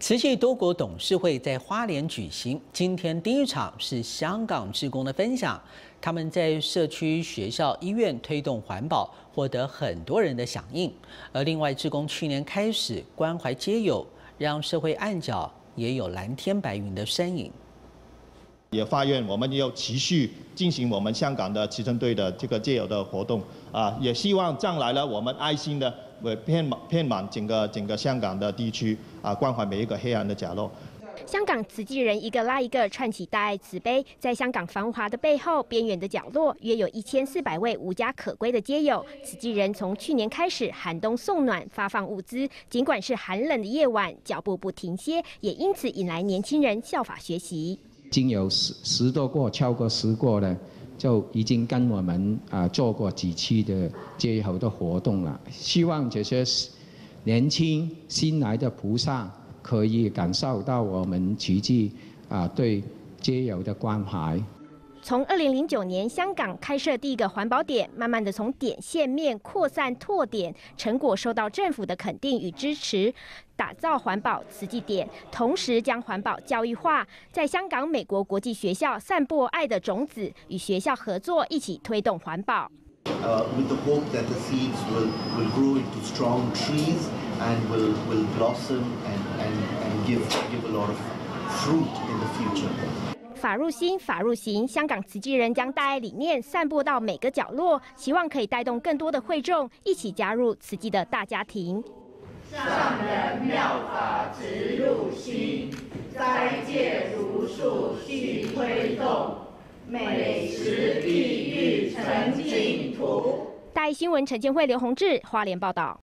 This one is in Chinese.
慈济多国董事会在花莲举行，今天第一场是香港职工的分享。他们在社区、学校、医院推动环保，获得很多人的响应。而另外，职工去年开始关怀街友，让社会暗角也有蓝天白云的身影。也发愿，我们要持续进行我们香港的慈诚队的这个街友的活动啊，也希望将来呢，我们爱心的会遍满遍满整个整个香港的地区啊，关怀每一个黑暗的角落。香港慈济人一个拉一个串起大爱慈悲，在香港繁华的背后，边缘的角落，约有一千四百位无家可归的街友。慈济人从去年开始寒冬送暖，发放物资，尽管是寒冷的夜晚，脚步不停歇，也因此引来年轻人效法学习。已经有十十多个，超过十个了，就已经跟我们啊做过几期的街友的活动了。希望这些年轻新来的菩萨可以感受到我们奇迹啊对街友的关怀。从二零零九年香港开设第一个环保点，慢慢的从点线面扩散拓点，成果受到政府的肯定与支持，打造环保慈济点，同时将环保教育化，在香港、美国国际学校散播爱的种子，与学校合作一起推动环保。法入心，法入行。香港慈济人将大爱理念散播到每个角落，希望可以带动更多的会众一起加入慈济的大家庭。上人妙法直入心，斋戒如数续推动，美食地狱成净土。大爱新闻陈建慧、刘宏志，花莲报道。